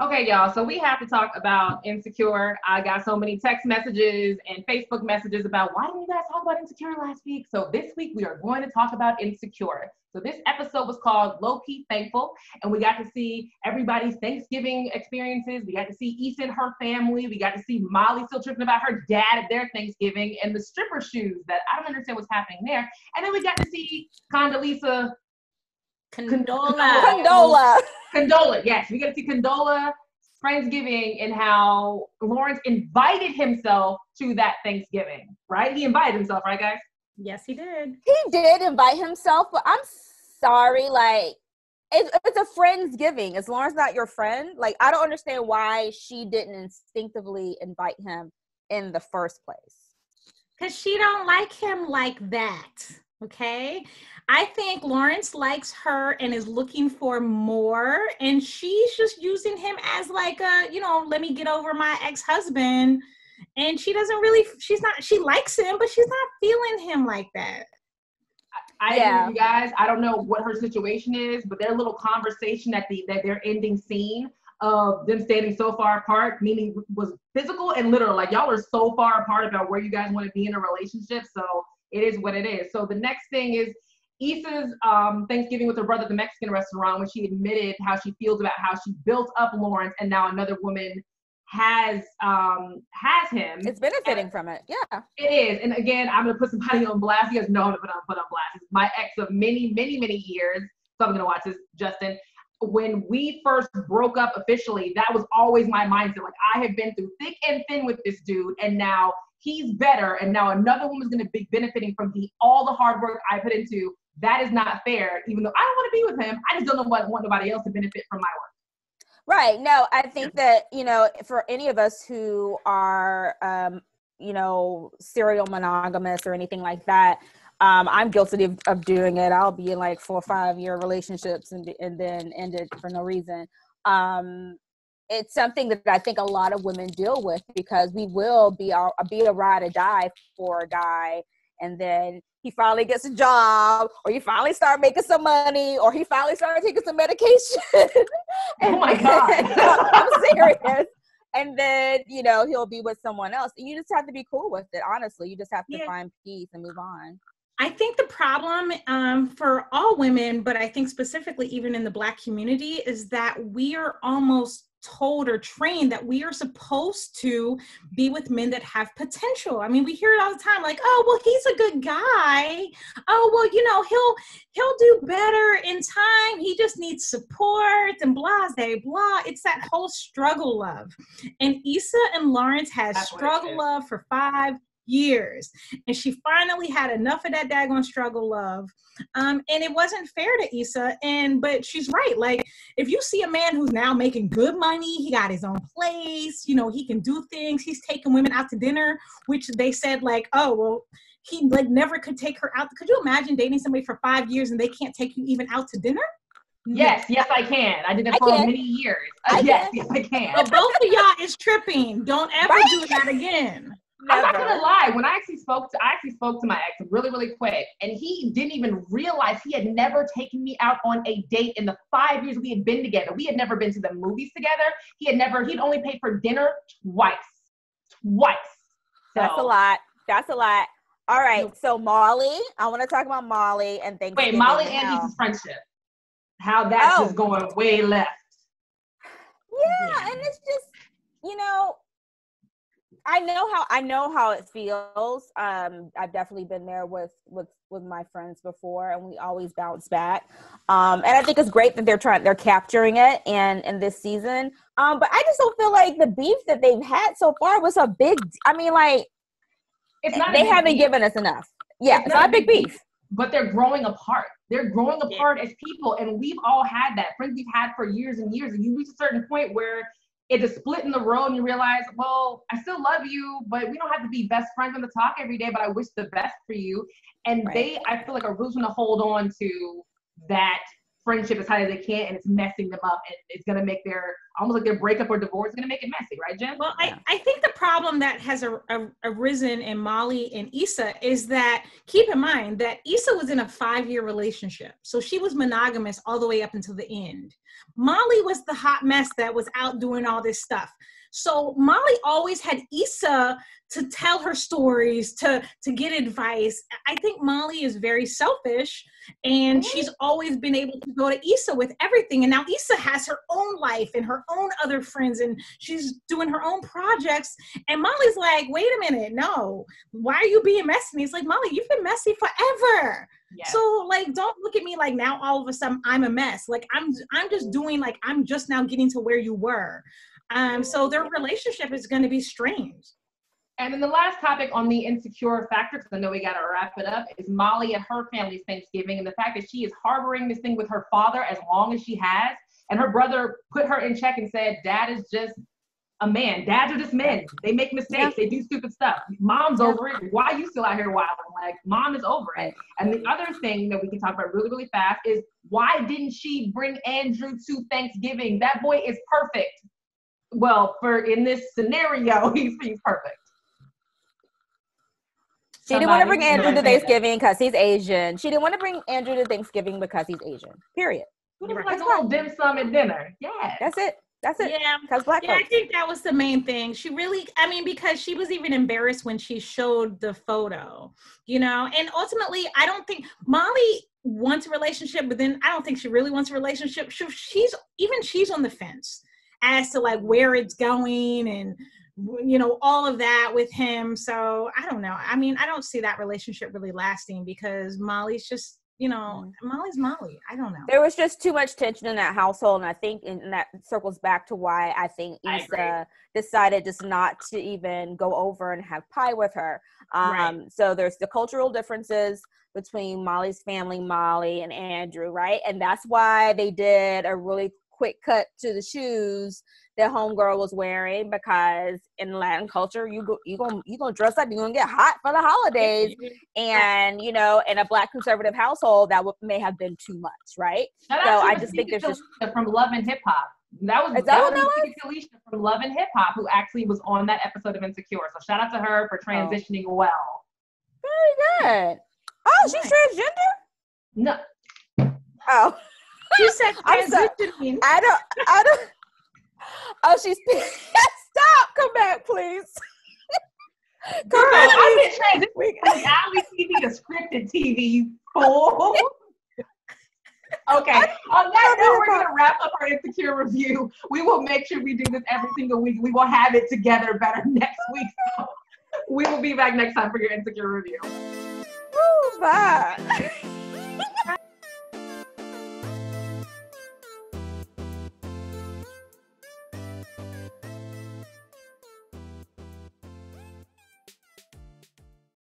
Okay, y'all. So we have to talk about Insecure. I got so many text messages and Facebook messages about why didn't you guys talk about Insecure last week? So this week we are going to talk about Insecure. So this episode was called Low Key Thankful, and we got to see everybody's Thanksgiving experiences. We got to see and her family. We got to see Molly still tripping about her dad at their Thanksgiving and the stripper shoes that I don't understand what's happening there. And then we got to see Condoleezza Condola. Condola. Condola, yes, we got to see Condola Friendsgiving and how Lawrence invited himself to that Thanksgiving, right? He invited himself, right, guys? Yes, he did. He did invite himself, but I'm sorry, like it's, it's a friendsgiving. Is Lawrence not your friend? Like I don't understand why she didn't instinctively invite him in the first place. Cause she don't like him like that. Okay. I think Lawrence likes her and is looking for more. And she's just using him as like a, you know, let me get over my ex-husband. And she doesn't really, she's not, she likes him, but she's not feeling him like that. I Yeah. agree with you guys. I don't know what her situation is, but their little conversation at the that their ending scene of them standing so far apart, meaning was physical and literal. Like y'all are so far apart about where you guys want to be in a relationship. So it is what it is. So the next thing is Issa's um, Thanksgiving with her brother at the Mexican restaurant when she admitted how she feels about how she built up Lawrence and now another woman has um has him. It's benefiting from it. Yeah. It is. And again, I'm gonna put somebody on blast. You guys know I'm gonna put on put on blast. It's my ex of many, many, many years. So I'm gonna watch this, Justin. When we first broke up officially, that was always my mindset. Like I have been through thick and thin with this dude, and now he's better, and now another woman's gonna be benefiting from the all the hard work I put into. That is not fair, even though I don't want to be with him. I just don't know what want nobody else to benefit from my work. Right. No, I think that, you know, for any of us who are, um, you know, serial monogamous or anything like that, um, I'm guilty of, of doing it. I'll be in like four or five year relationships and, and then end it for no reason. Um, it's something that I think a lot of women deal with because we will be our, be a ride or die for a guy, and then he finally gets a job, or you finally start making some money, or he finally started taking some medication. Oh my God. I'm serious. And then you know he'll be with someone else. And you just have to be cool with it. Honestly, you just have to Yeah. find peace and move on. I think the problem um, for all women, but I think specifically even in the Black community, is that we are almost told or trained that we are supposed to be with men that have potential. I mean, we hear it all the time, like, "Oh, well, he's a good guy. Oh, well, you know, he'll he'll do better in time. He just needs support and blah, blah, blah." It's that whole struggle love, and Issa and Lawrence has That's struggle love for five years and she finally had enough of that daggone struggle love um and it wasn't fair to Issa and but she's right like if you see a man who's now making good money he got his own place you know he can do things he's taking women out to dinner which they said like oh well he like never could take her out could you imagine dating somebody for five years and they can't take you even out to dinner Yes, yes, I can. I did it I for can. many years. I yes, can. yes, I can. but both of y'all is tripping don't ever Right? do that again I'm not gonna lie. When I actually spoke to, I actually spoke to my ex really, really quick, and he didn't even realize he had never taken me out on a date in the five years we had been together. We had never been to the movies together. He had never. He'd only paid for dinner twice, twice. That's a lot. That's a lot. All right. So Molly, I want to talk about Molly and Thanksgiving. Wait, Molly and Issa's friendship. How that's Oh. just going way left. Yeah, Yeah. and it's just you know, I know how I know how it feels. Um, I've definitely been there with with with my friends before, and we always bounce back. Um, and I think it's great that they're trying they're capturing it and in this season. Um, but I just don't feel like the beef that they've had so far was a big. I mean, like It's not. they haven't deal. given us enough. Yeah, It's it's, not not a big big beef. but they're growing apart. They're growing Yeah. apart as people, and we've all had that. Friends we've had for years and years, and you reach a certain point where it's a split in the road, and you realize, well, I still love you, but we don't have to be best friends on the talk every day. But I wish the best for you. And Right. they, I feel like, are really going to hold on to that friendship as high as they can, and it's messing them up, and it's going to make their almost like their breakup or divorce is going to make it messy, right, Jen? Well, Yeah. I, I think the problem that has a, a, arisen in Molly and Issa is that keep in mind that Issa was in a five year relationship. So she was monogamous all the way up until the end. Molly was the hot mess that was out doing all this stuff. So Molly always had Issa to tell her stories, to to get advice. I think Molly is very selfish and mm-hmm. she's always been able to go to Issa with everything. And now Issa has her own life and her own other friends and she's doing her own projects. And Molly's like, wait a minute, no, why are you being messy? And he's like, Molly, you've been messy forever. So like don't look at me like now all of a sudden I'm a mess. Like I'm I'm just doing like I'm just now getting to where you were. Um, so their relationship is going to be strained. And then the last topic on the insecure factor, because I know we got to wrap it up, is Molly and her family's Thanksgiving and the fact that she is harboring this thing with her father as long as she has. And her brother put her in check and said, Dad is just a man. Dads are just men. They make mistakes. They do stupid stuff. Mom's over it. Why are you still out here wilding? Like, mom is over it. And the other thing that we can talk about really, really fast is why didn't she bring Andrew to Thanksgiving? That boy is perfect well, for in this scenario, he's he's perfect. She didn't want to bring Andrew to Thanksgiving because he's Asian. She didn't want to bring Andrew to Thanksgiving because he's Asian. Period. Right. Like a little dim sum at dinner. Yeah. That's it. That's it. Yeah. Because black. Yeah, folks. I think that was the main thing. She really, I mean, because she was even embarrassed when she showed the photo, you know. And ultimately, I don't think Molly wants a relationship, but then I don't think she really wants a relationship. She, she's even she's on the fence as to like where it's going and you know all of that with him so i don't know i mean i don't see that relationship really lasting because molly's just you know mm. molly's molly. I don't know. There was just too much tension in that household and i think and that circles back to why i think Issa decided just not to even go over and have pie with her. Um, right. so there's the cultural differences between molly's family molly and andrew right? And that's why they did a really quick cut to the shoes that homegirl was wearing because in Latin culture you go you gonna you gonna dress up you're gonna get hot for the holidays mm-hmm. and you know in a black conservative household that would, may have been too much right so I just think there's just from Love and Hip Hop that was that, that was Alicia from Love and Hip Hop who actually was on that episode of Insecure so shout out to her for oh. transitioning oh. well very good oh she's transgender no oh she said transitioning. I don't. I don't. Oh, she's stop. Come back, please. Come Girl, back. I've been transitioning reality TV to scripted TV. Fool. Okay. On that note, we're going to wrap up our insecure review. We will make sure we do this every single week. We will have it together better next week. So we will be back next time for your insecure review. Ooh, bye.